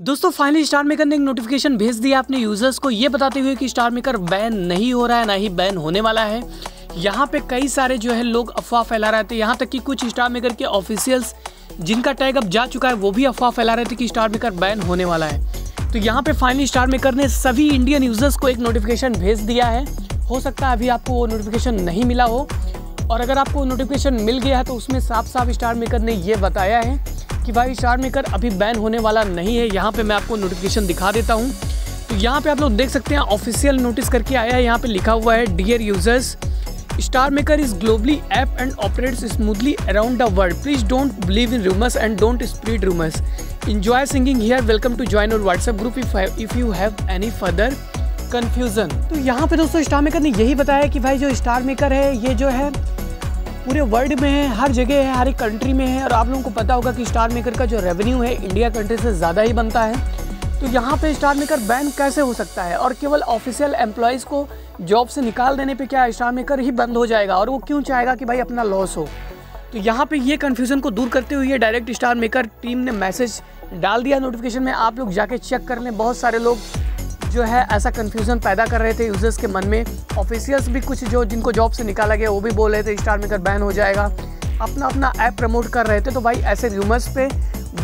दोस्तों finally star maker ने एक नोटिफिकेशन भेज दिया अपने यूज़र्स को। ये बताते हुए कि स्टार मेकर बैन नहीं हो रहा है, ना ही बैन होने वाला है। यहाँ पे कई सारे जो है लोग अफवाह फैला रहे थे। यहाँ तक कि कुछ स्टार मेकर के ऑफिशियल्स जिनका टैग अब जा चुका है, वो भी अफवाह फैला रहे थे कि स्टार मेकर बैन होने वाला है। तो यहाँ पे फाइनली स्टार मेकर ने सभी इंडियन यूज़र्स को एक नोटिफिकेशन भेज दिया है। हो सकता है अभी आपको वो नोटिफिकेशन नहीं मिला हो। और अगर आपको नोटिफिकेशन मिल गया है तो उसमें साफ़ साफ़ स्टार मेकर ने ये बताया है कि भाई स्टार मेकर अभी बैन होने वाला नहीं है। यहाँ पे मैं आपको नोटिफिकेशन दिखा देता हूँ। तो यहाँ पे आप लोग देख सकते हैं ऑफिशियल नोटिस करके आया है। यहाँ पे लिखा हुआ है dear users StarMaker is globally app and operates smoothly around the world please don't believe in rumours and don't spread rumours enjoy singing here welcome to join our WhatsApp group if if you have any further confusion तो यहाँ पे दोस्तों star maker ने यही बताया कि भाई जो स्टार मेकर है, ये जो है पूरे वर्ल्ड में है, हर जगह है, हर एक कंट्री में है और आप लोगों को पता होगा कि स्टार मेकर का जो रेवेन्यू है इंडिया कंट्री से ज़्यादा ही बनता है। तो यहाँ पे स्टार मेकर बैन कैसे हो सकता है? और केवल ऑफिशियल एम्प्लॉयज़ को जॉब से निकाल देने पे क्या स्टार मेकर ही बंद हो जाएगा? और वो क्यों चाहेगा कि भाई अपना लॉस हो? तो यहाँ पे ये कन्फ्यूज़न को दूर करते हुए डायरेक्ट स्टार मेकर टीम ने मैसेज डाल दिया। नोटिफिकेशन में आप लोग जाके चेक कर लें। बहुत सारे लोग जो है ऐसा कन्फ्यूज़न पैदा कर रहे थे यूज़र्स के मन में। ऑफिसियल्स भी कुछ जो जिनको जॉब से निकाला गया, वो भी बोल रहे थे स्टार मेकर बैन हो जाएगा। अपना अपना ऐप प्रमोट कर रहे थे तो भाई ऐसे र्यूमर्स पे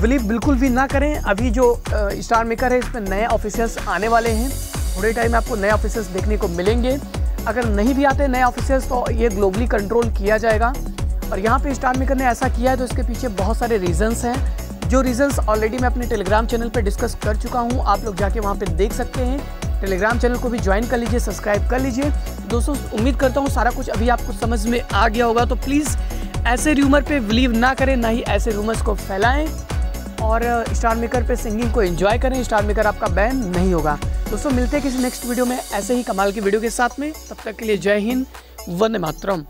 बिलीव बिल्कुल भी ना करें। अभी जो स्टार मेकर है, इस पर नए ऑफिसियल्स आने वाले हैं। थोड़े टाइम आपको नए ऑफिसर्स देखने को मिलेंगे। अगर नहीं भी आते नए ऑफिसर्स तो ये ग्लोबली कंट्रोल किया जाएगा। और यहाँ पे स्टार मेकर ने ऐसा किया है तो इसके पीछे बहुत सारे रीजंस हैं। जो रीजंस ऑलरेडी मैं अपने टेलीग्राम चैनल पर डिस्कस कर चुका हूँ, आप लोग जाके वहाँ पर देख सकते हैं। टेलीग्राम चैनल को भी ज्वाइन कर लीजिए सब्सक्राइब कर लीजिए। दोस्तों, उम्मीद करता हूँ सारा कुछ अभी आपको समझ में आ गया होगा तो प्लीज़ ऐसे र्यूमर पे बिलीव ना करें, ना ही ऐसे रूमर्स को फैलाएँ। और स्टार मेकर पे सिंगिंग को एंजॉय करें स्टार मेकर आपका बैन नहीं होगा। दोस्तों, मिलते हैं किसी नेक्स्ट वीडियो में ऐसे ही कमाल की वीडियो के साथ में। तब तक के लिए जय हिंद, वंदे मातरम।